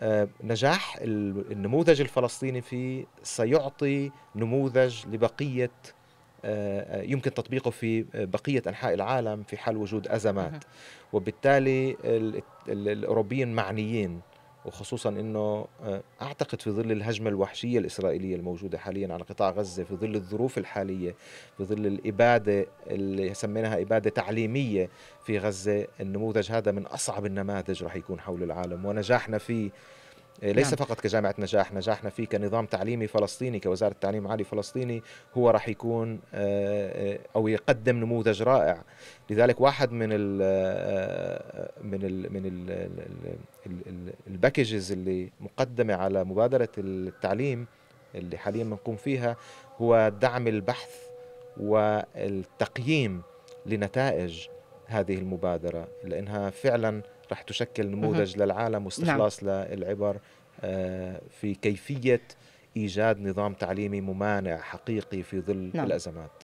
آه، نجاح النموذج الفلسطيني فيه سيعطي نموذج لبقية آه، يمكن تطبيقه في بقية أنحاء العالم في حال وجود أزمات. وبالتالي الأوروبيين معنيين. وخصوصا إنه آه، أعتقد في ظل الهجمة الوحشية الإسرائيلية الموجودة حاليا على قطاع غزة في ظل الظروف الحالية في ظل الإبادة اللي سميناها إبادة تعليمية في غزة النموذج هذا من أصعب النماذج راح يكون حول العالم ونجاحنا فيه إيه، ليس نعم. فقط كجامعة نجاح نجاحنا فيه كنظام تعليمي فلسطيني كوزارة تعليم عالي فلسطيني هو راح يكون آه، آه، أو يقدم نموذج رائع لذلك واحد من ال آه، من ال من ال الباكجز اللي مقدمة على مبادرة التعليم اللي حاليا بنقوم فيها هو دعم البحث والتقييم لنتائج هذه المبادرة لأنها فعلا رح تشكل نموذج للعالم واستخلاص نعم. للعبر آه، في كيفية إيجاد نظام تعليمي ممانع حقيقي في ظل نعم. الأزمات